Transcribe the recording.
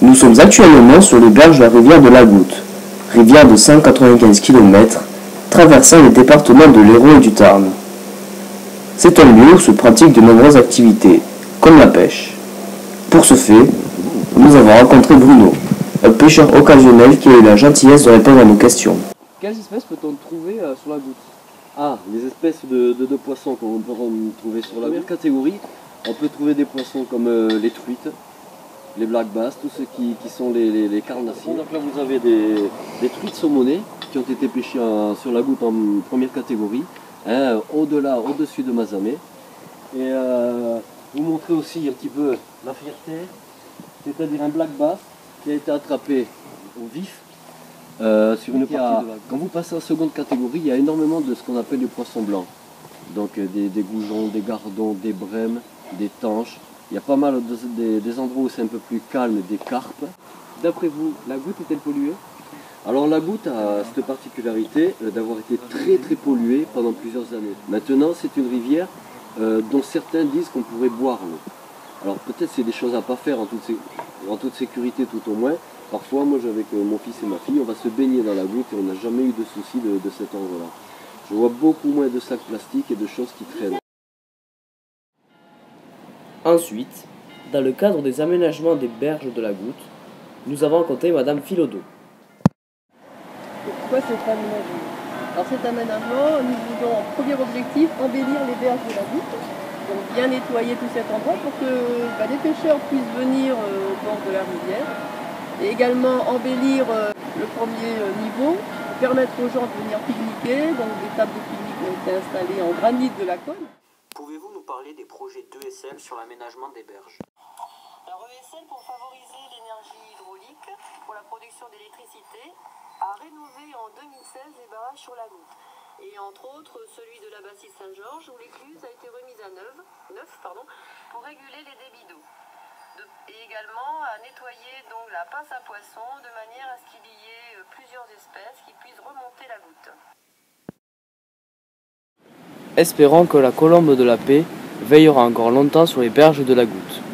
Nous sommes actuellement sur les berges de la rivière de la Goutte, rivière de 195 km, traversant les départements de l'Hérault et du Tarn. C'est un lieu où se pratiquent de nombreuses activités, comme la pêche. Pour ce fait, nous avons rencontré Bruno, un pêcheur occasionnel qui a eu la gentillesse de répondre à nos questions. Quelles espèces peut-on trouver euh, sur la goutte Ah, les espèces de, de- de poissons qu'on peut trouver sur la première catégorie. On peut trouver des poissons comme euh, les truites, les black bass, tous ceux qui, qui sont les, les. Donc là vous avez des, des truites saumonées qui ont été pêchées en- sur la goutte en première catégorie, hein, au-delà, au-dessus de Mazamet. Et euh, vous montrer aussi un petit peu la fierté, c'est-à-dire un black bass qui a été attrapé au vif euh, sur une partie de la- Quand vous passez en seconde catégorie, il y a énormément de ce qu'on appelle les poissons blancs. Donc euh, des, des goujons, des gardons, des brèmes, des tanches. Il y a pas mal de- des, endroits où c'est un peu plus calme, des carpes. D'après vous, la goutte est-elle polluée? Alors la goutte a cette particularité euh, d'avoir été très très polluée pendant plusieurs années. Maintenant c'est une rivière euh, dont certains disent qu'on pourrait boire l'eau. Alors peut-être c'est des choses à pas faire en toute, sécurité tout au moins. Parfois moi avec euh, mon fils et ma fille on va se baigner dans la goutte et on n'a jamais eu de soucis de, cet ordre-là. Je vois beaucoup moins de sacs plastiques et de choses qui traînent. Ensuite, dans le cadre des aménagements des berges de la Goutte, nous avons rencontré Madame Philodo. Pourquoi cet aménagement? Alors cet aménagement, nous voulons en premier objectif embellir les berges de la Goutte, donc bien nettoyer tout cet endroit pour que bah, les pêcheurs puissent venir euh, au bord de la rivière et également embellir euh, le premier euh, niveau, permettre aux gens de venir pique-niquer, donc des tables de pique-nique ont été installées en granit de la côte. Pouvez-vous parler des projets d'ESL sur l'aménagement des berges Alors ESL, pour favoriser l'énergie hydraulique pour la production d'électricité, a rénové en 2016 les barrages sur la Goutte. Et entre autres celui de la Bassine Saint-Georges où l'écluse a été remise à neuf, neuf pardon, pour réguler les débits d'eau. De- Et également à nettoyer donc la pince à poissons de manière à ce qu'il y ait euh, plusieurs espèces qui puissent remonter la goutte. Espérons que la colombe de la paix veillera encore longtemps sur les berges de la Goutte.